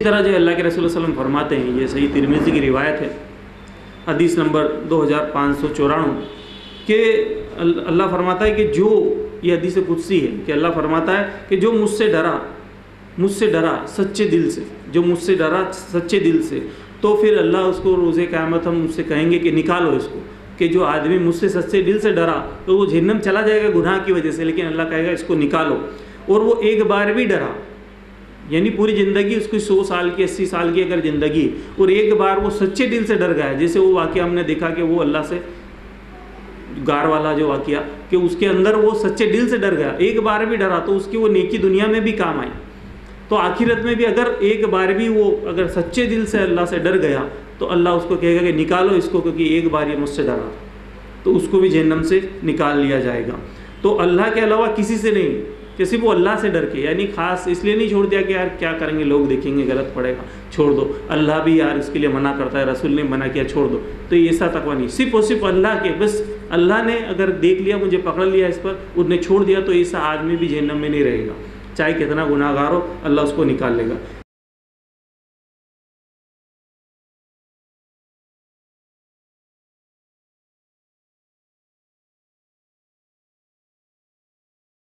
इसी तरह जो अल्लाह के रसूल वसल्लम फरमाते हैं, ये सही तिरमेजी की रिवायत है, हदीस नंबर दो हज़ार पाँच सौ चौरानवे, कि अल्लाह फरमाता है कि जो, ये हदीस कुदसी है, कि अल्लाह फरमाता है कि जो मुझसे डरा मुझसे डरा सच्चे दिल से, जो मुझसे डरा सच्चे दिल से तो फिर अल्लाह उसको रोज़े क़्यामत हम उससे कहेंगे कि निकालो इसको, कि जो आदमी मुझसे सच्चे दिल से डरा तो वो जहन्नम चला जाएगा गुनाह की वजह से, लेकिन अल्लाह कहेगा इसको निकालो, और वो एक बार भी डरा यानी पूरी ज़िंदगी उसकी सौ साल की, अस्सी साल की अगर ज़िंदगी, और एक बार वो सच्चे दिल से डर गया, जैसे वो वाक्य हमने देखा कि वो अल्लाह से गार वाला जो वाक्य, कि उसके अंदर वो सच्चे दिल से डर गया। एक बार भी डरा तो उसकी वो नेकी दुनिया में भी काम आई। तो आखिरत में भी अगर एक बार भी वो अगर सच्चे दिल से अल्लाह से डर गया तो अल्लाह उसको कहेगा कि निकालो इसको, क्योंकि एक बार ये मुझसे डरा। तो उसको भी जहन्नम से निकाल लिया जाएगा। तो अल्लाह के अलावा किसी से नहीं। कि सिर्फ़ वो अल्लाह से डर के, यानी खास इसलिए नहीं छोड़ दिया कि यार क्या करेंगे, लोग देखेंगे गलत पड़ेगा, छोड़ दो। अल्लाह भी यार इसके लिए मना करता है, रसूल ने मना किया, छोड़ दो। तो ये ऐसा तकवा नहीं। सिर्फ़ और सिर्फ़ अल्लाह के, बस अल्लाह ने अगर देख लिया, मुझे पकड़ लिया इस पर उसने छोड़ दिया तो ऐसा आदमी भी जहनम में नहीं रहेगा। चाहे कितना गुनाहगार हो, अल्लाह उसको निकाल लेगा।